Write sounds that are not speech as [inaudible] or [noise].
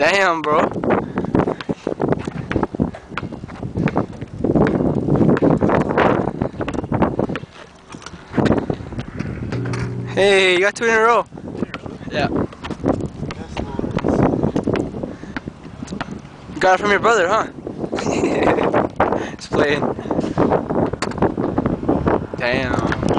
Damn, bro. Hey, you got two in a row. Yeah. You got it from your brother, huh? [laughs] it's playing. Damn.